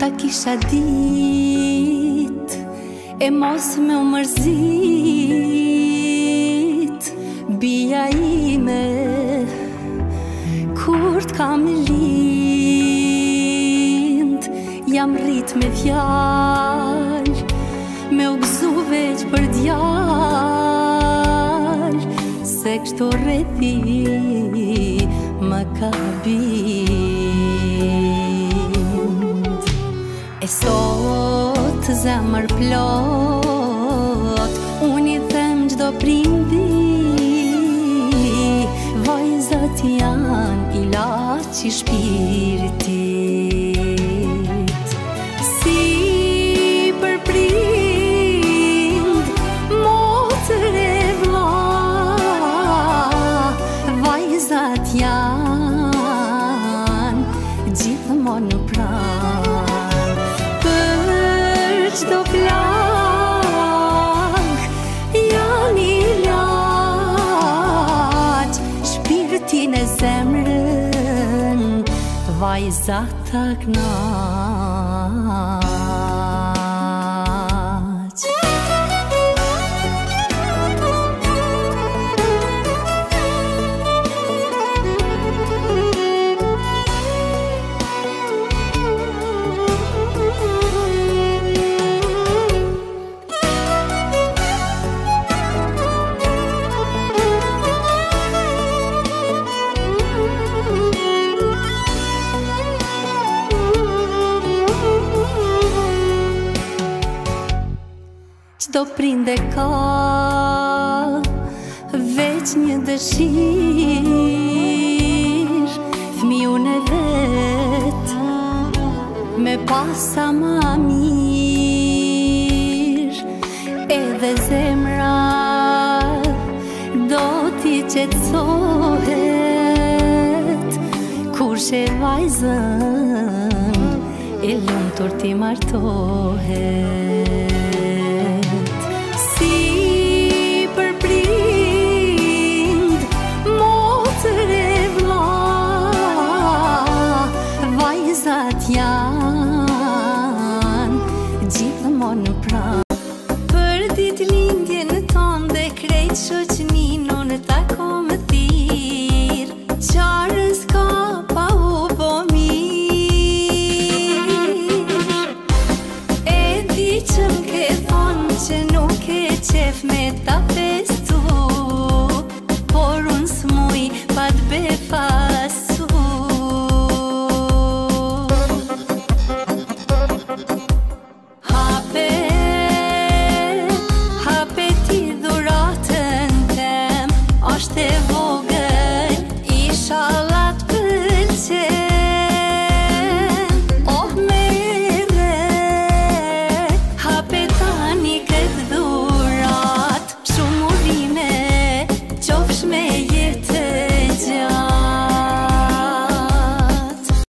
ta kisha dit E mos me u mërzit Bia ime Kur t'ka me lind Jam rrit me fjall Me u gzu veç për djall Se kështu rrethi Më ka bit sot zemër plot unë i them gjdo prindi Vajzat janë ila që shpirti Si për prind, e Vajzat janë, gjithë në pranë çdo flak Jani lart Shpirtin e zemrën Vajzat të knak Sdo prinde ka Veç një dëshir Fmi unë vet Me pasa ma mir Edhe zemra Do t'i qetësohet Kur që vajzën E lëntur t'i martohet